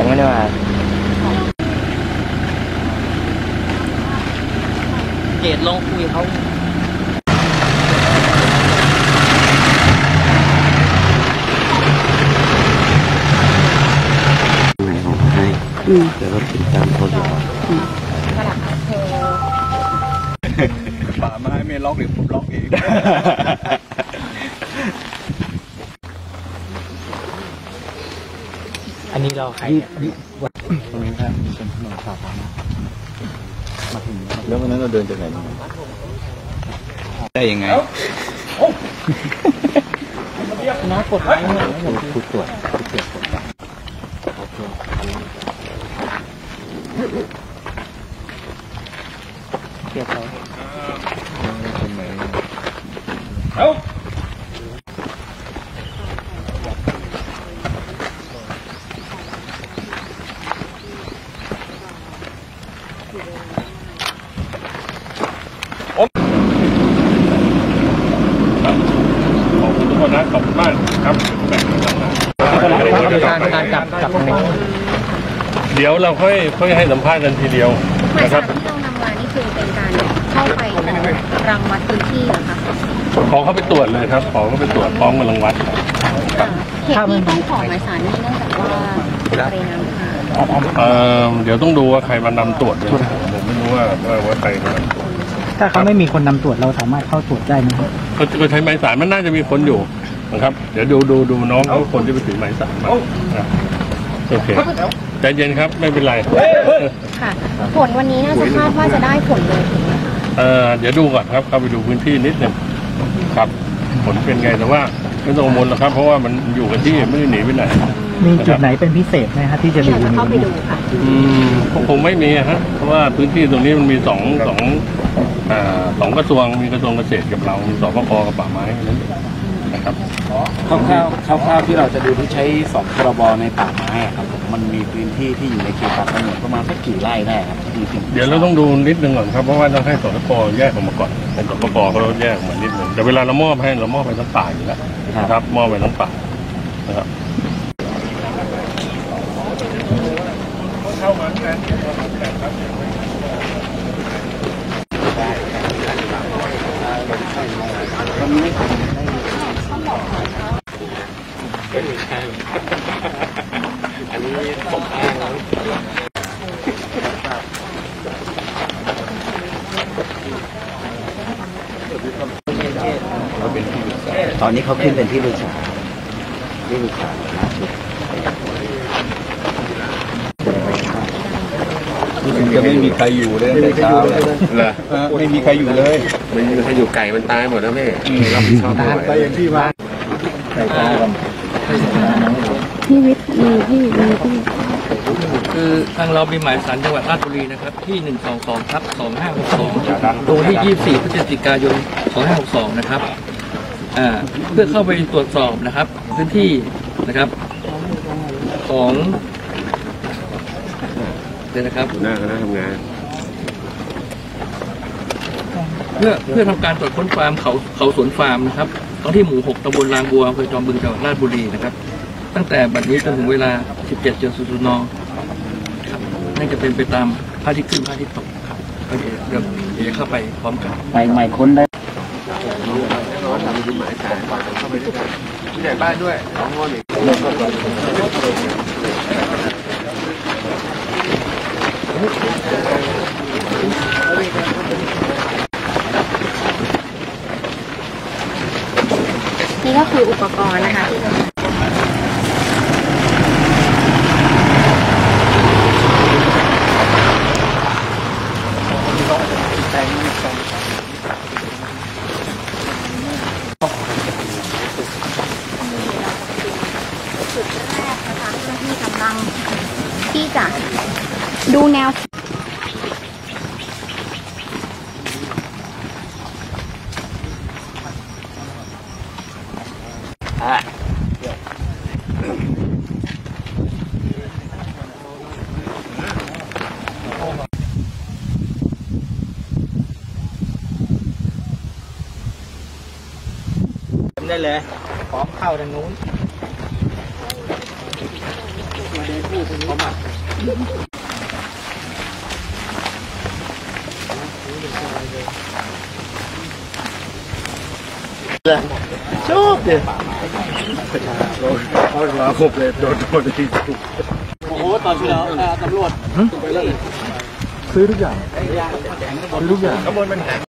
งไม่ได้มาเกตลองคุยเขาไหนของให้เดี๋ยวก็ติดตามเขาอยู่ป่าไม้ไม่ล็อกหรือผมล็อกเอง อันนี้เราใครตรงนี้ครับเป็นถนนสาธารณะมาถึงแล้ววันนั้นเราเดินจากไหนมาได้ยังไงนะกดไลค์เนี่ยผู้ตรวจผู้ตรวจเกียร์เขาเป็นไหน ขอบคุณทุกคนนะขอบคุณมากครับแบ่งกันนะ การการจับจับตรงนี้ เดี๋ยวเราค่อยค่อยให้สัมภาษณ์กันทีเดียวหมายนะคสารับรที่เรานำมานี่คือเป็นการเข้าไปรังวัดพื้นที่เหรอคะขอเข้าไปตรวจเลยครับ ขอเข้าไปตรวจพร้อมกับรางวัลเหตุที่ต้องขอหมายสารนี่เนื่องจากว่าปริน้ำค่ะเอ่อเดี๋ยวต้องดูว่าใครมานำตรวจด้วยผมไม่รู้ว่าว่าว่าใครมานำตรวจถ้าเขาไม่มีคนนำตรวจเราสามารถเข้าตรวจได้ไหมครับ เขาเขาใช้หมายสารมันน่าจะมีคนอยู่ นะครับ เดี๋ยวดูดูดูน้องเขาคนที่ไปถือหมายสารมานะโอเคใจเย็นครับไม่เป็นไร ค่ะ ผลวันนี้น่าจะคาดว่าจะได้ผลเลยถูกไหมคะเอ่อเดี๋ยวดูก่อนครับเข้าไปดูพื้นที่นิดหนึ่งครับผลเป็นไงแต่ว่าไม่ต้องกังวลหรอกครับ เพราะว่ามันอยู่กันที่ไม่ได้หนีไปไหน มีจุดไหนเป็นพิเศษไหมครับที่จะที่ดูเราจะเข้าไปดูค่ะอืมคงไม่มีฮะเพราะว่าพื้นที่ตรงนี้มันมีสองสองอ่าสองกระทรวงมีกระทรวงเกษตรกับเรามีสปกกับป่าไม้นั่นเอง นะครับคร่าวๆคร่าวๆที่เราจะดูที่ใช้สองพรบในป่าไม้อะครับผมมันมีพื้นที่ที่อยู่ในเขตป่าสงวนประมาณสักกี่ไร่ได้ครับที่ถึงเดี๋ยวเราต้องดูนิดนึงก่อนครับเพราะว่าต้องให้สปกแยกออกมาก่อนให้สปกเขาแยกออกมานิดนึงแต่เวลาเรามอบให้เรามอบไปทั้งป่าอยู่แล้วนะครับมอบไปทั้งป่านะครับเข้ามาแทนครับ ตอนนี้เขาขึ้นเป็นที่ปรึกษาที่ปรึกษาล่าสุดจะไม่มีใครอยู่เลยตั้งแต่เช้าเลยเหรอเออไม่มีใครอยู่เลยมันถ้าอยู่ไก่มันตายหมดแล้วแม่รับผิดชอบตามไปอย่างที่ว่าใส่ตากัน พี่วิทย์มีพี่มีพี่ คือทางเรามีหมายสารจังหวัดราชบุรีนะครับ ที่122ทับ2562ตรงที่ 24พฤศจิกายน 2562 นะครับอ่าเพื่อเข้าไปตรวจสอบนะครับ พื้นที่นะครับ ของเดี๋ยวนะครับหน้าคณะทำงานเพื่อเพื่อทำการตรวจค้นฟาร์มเขาเขาสวนฟาร์มนะครับ ท้องที่หมู่ 6ตำบลลางบัวอำเภอจอมบึงจังหวัดราชบุรีนะครับ ตั้งแต่บัดนี้จนถึงเวลา 17.00นครับนั่นจะเป็นไปตามพระอาทิตย์ขึ้นพระอาทิตย์ตกครับโอเดี๋ยวเดี๋ยวเดี๋ยวเข้าไปพร้อมกัน ใหม่ใหม่ค้นได้ผู้ใหญ่บ้านด้วยสองคนอีก คืออุปกรณ์นะคะที่จะจุดแรกนะคะเจ้าหน้าที่กำลังที่จะดูแนว à. đây là ของเข้าทางนู้นมาเดินพูดทางนี้มาเลยชอบเลยเอาเราครบเลยโดนโดนทีโอ้โหตอนที่เราตำรวจซื้อทุกอย่างซื้อทุกอย่างข้างบนมันแข็ง